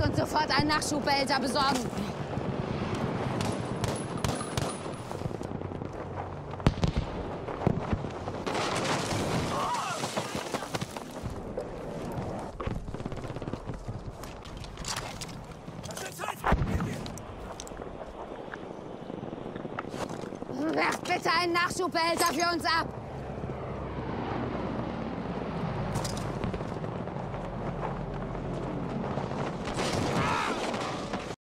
Lasst uns sofort einen Nachschubbehälter besorgen. Werft bitte einen Nachschubbehälter für uns ab.